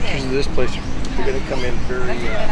pictures of this place. We're going to come in very. Uh,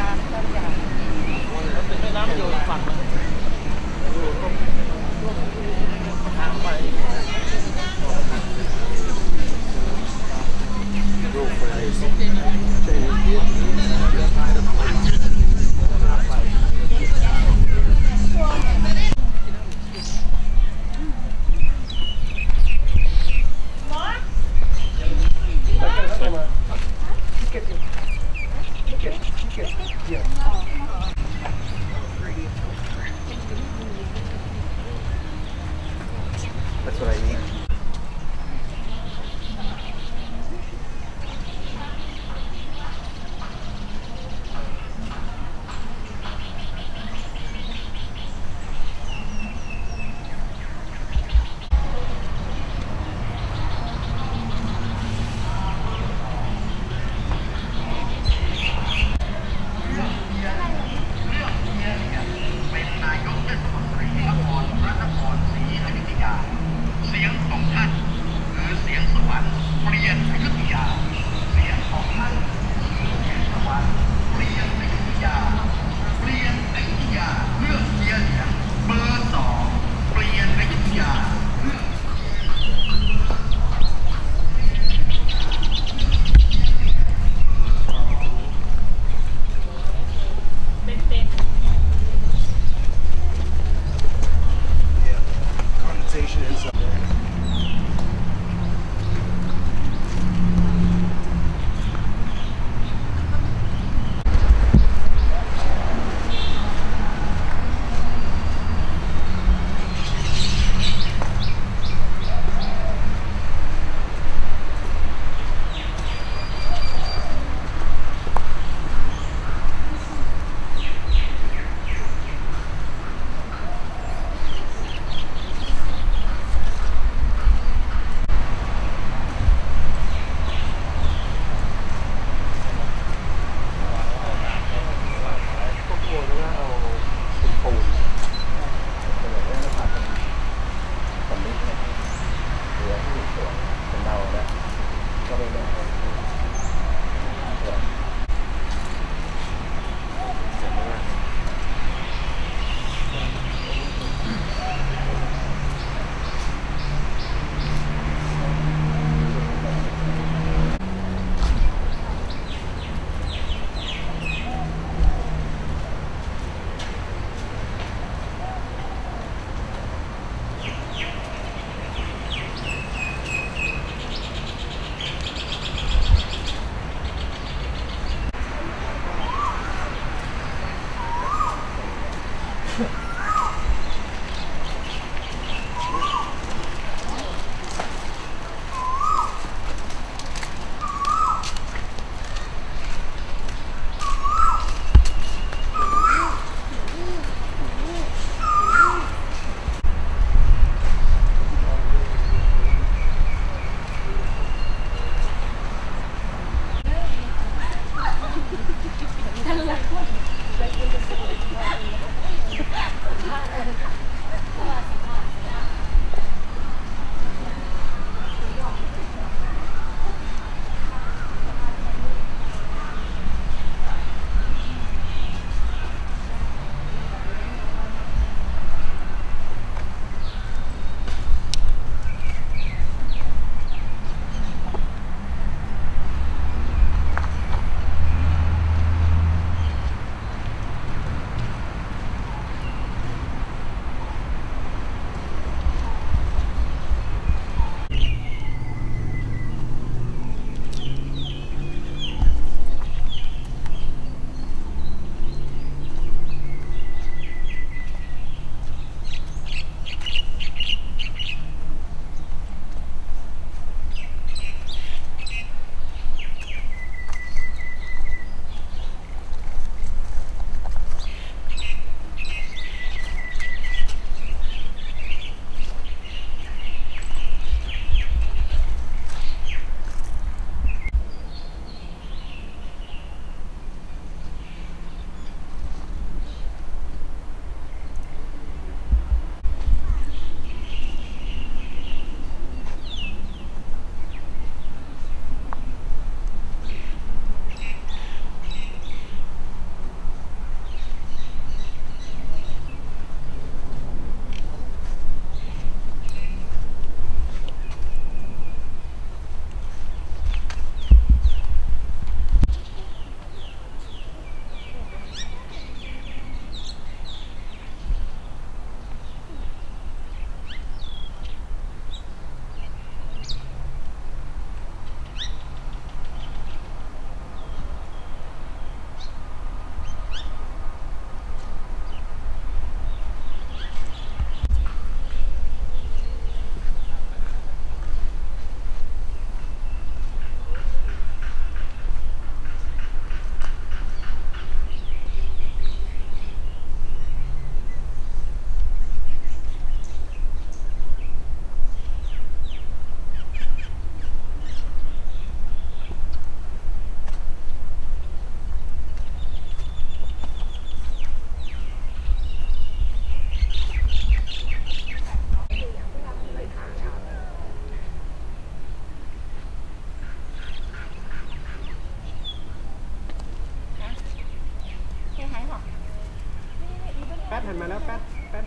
หันมาแล้วแป๊ดแป๊ด